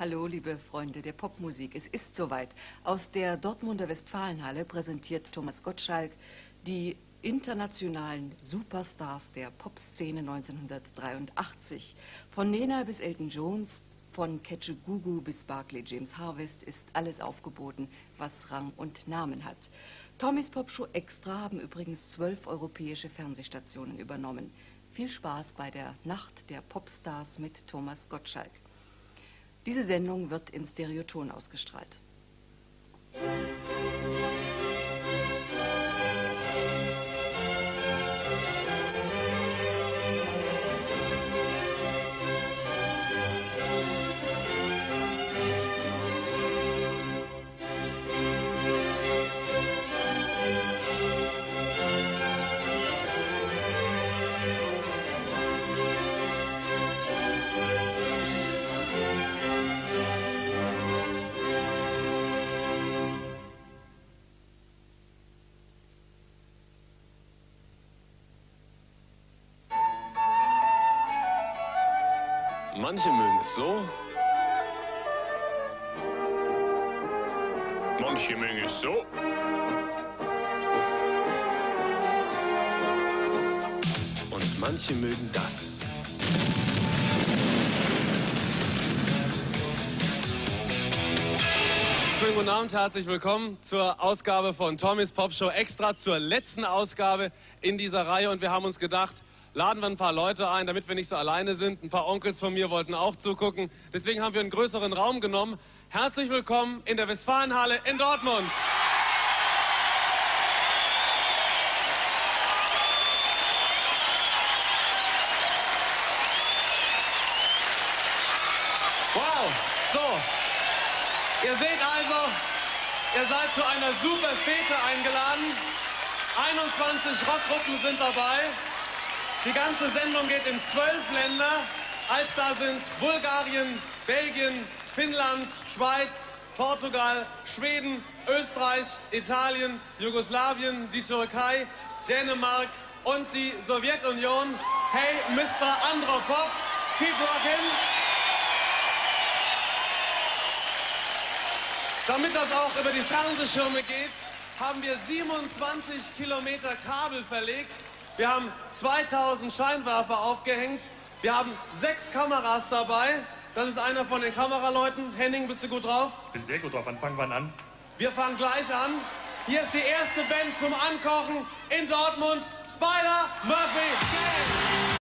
Hallo, liebe Freunde der Popmusik. Es ist soweit. Aus der Dortmunder Westfalenhalle präsentiert Thomas Gottschalk die internationalen Superstars der Popszene 1983. Von Nena bis Elton Jones, von Catchy Gugu bis Barclay James Harvest ist alles aufgeboten, was Rang und Namen hat. Tommys Popshow Extra haben übrigens zwölf europäische Fernsehstationen übernommen. Viel Spaß bei der Nacht der Popstars mit Thomas Gottschalk. Diese Sendung wird in Stereoton ausgestrahlt. Manche mögen es so. Manche mögen es so. Und manche mögen das. Schönen guten Abend, herzlich willkommen zur Ausgabe von Tommys Pop Show Extra, zur letzten Ausgabe in dieser Reihe. Und wir haben uns gedacht, laden wir ein paar Leute ein, damit wir nicht so alleine sind. Ein paar Onkels von mir wollten auch zugucken. Deswegen haben wir einen größeren Raum genommen. Herzlich willkommen in der Westfalenhalle in Dortmund. Wow, so. Ihr seht also, ihr seid zu einer super Fete eingeladen. 21 Rockgruppen sind dabei. Die ganze Sendung geht in zwölf Länder. Als da sind Bulgarien, Belgien, Finnland, Schweiz, Portugal, Schweden, Österreich, Italien, Jugoslawien, die Türkei, Dänemark und die Sowjetunion. Hey, Mr. Andropop, keep rocking. Damit das auch über die Fernsehschirme geht, haben wir 27 Kilometer Kabel verlegt. Wir haben 2000 Scheinwerfer aufgehängt. Wir haben sechs Kameras dabei. Das ist einer von den Kameraleuten. Henning, bist du gut drauf? Ich bin sehr gut drauf. Wann fangen wir an? Wir fangen gleich an. Hier ist die erste Band zum Ankochen in Dortmund. Spider Murphy Gang.